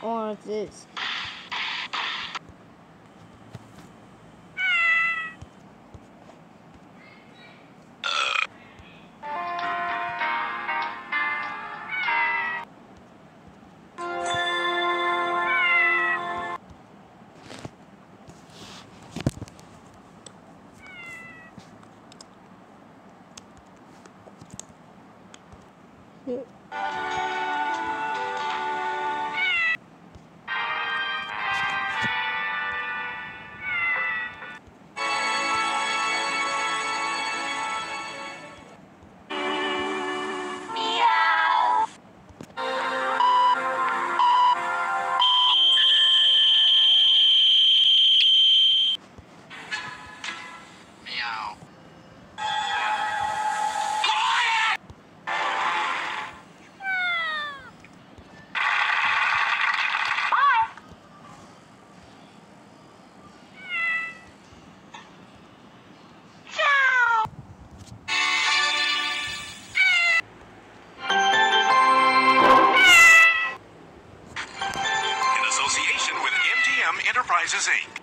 Oh, or this. Yeah. Enterprises, Inc.